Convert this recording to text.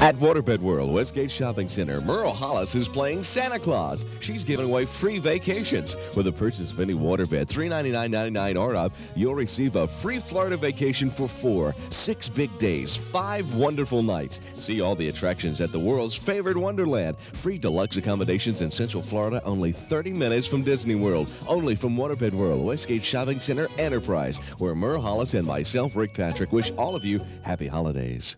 At Waterbed World, Westgate Shopping Center, Merle Hollis is playing Santa Claus. She's giving away free vacations. With the purchase of any waterbed, $399.99 or up, you'll receive a free Florida vacation for four, six big days, five wonderful nights. See all the attractions at the world's favorite wonderland. Free deluxe accommodations in Central Florida, only 30 minutes from Disney World. Only from Waterbed World, Westgate Shopping Center Enterprise, where Merle Hollis and myself, Rick Patrick, wish all of you happy holidays.